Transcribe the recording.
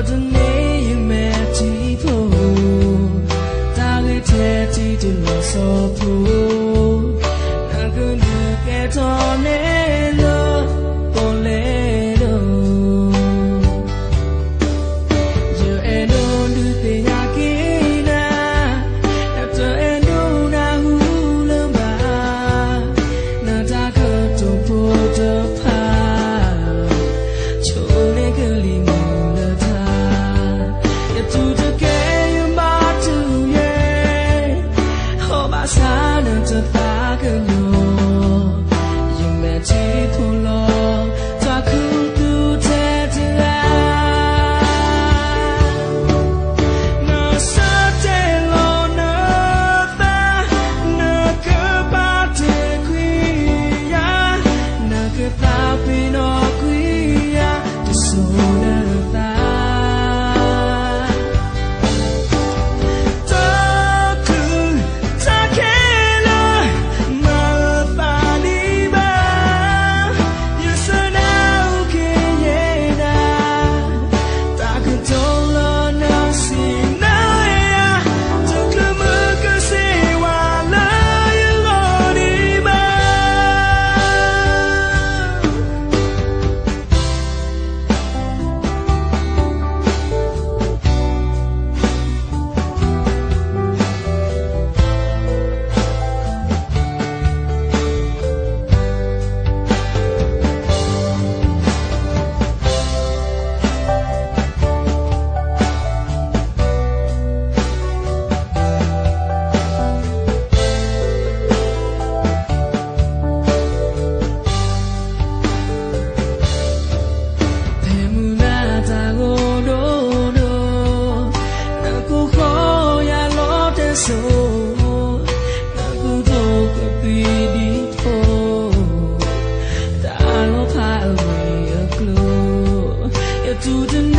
ordinary magic for target to do so Dù